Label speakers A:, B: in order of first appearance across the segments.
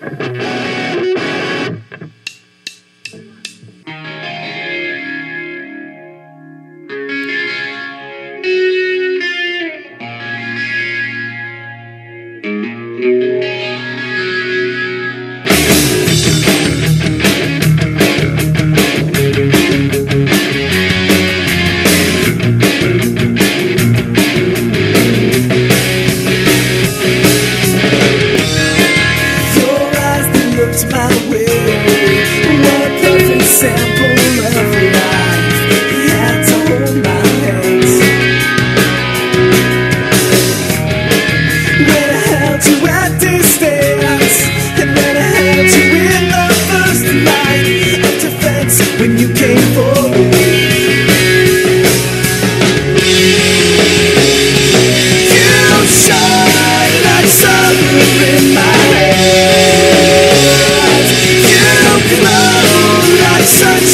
A: Bye. sample life He had to hold my hands. When I held you at distance And I held you in the first light defense When you came for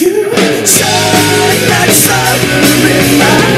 A: You said like summer in my